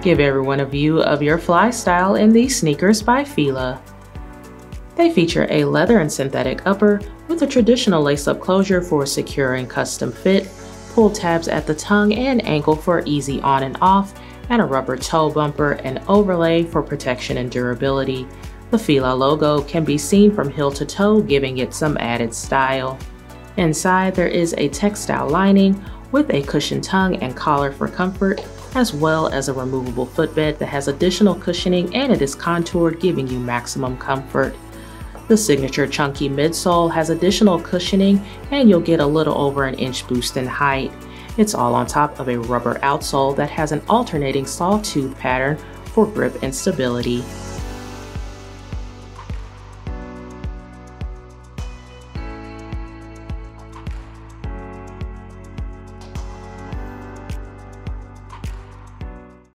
Give everyone a view of your fly style in these sneakers by Fila. They feature a leather and synthetic upper with a traditional lace-up closure for secure and custom fit, pull tabs at the tongue and ankle for easy on and off, and a rubber toe bumper and overlay for protection and durability. The Fila logo can be seen from heel to toe, giving it some added style. Inside, there is a textile lining with a cushioned tongue and collar for comfort, as well as a removable footbed that has additional cushioning and it is contoured, giving you maximum comfort. The signature chunky midsole has additional cushioning and you'll get a little over an inch boost in height. It's all on top of a rubber outsole that has an alternating sawtooth pattern for grip and stability.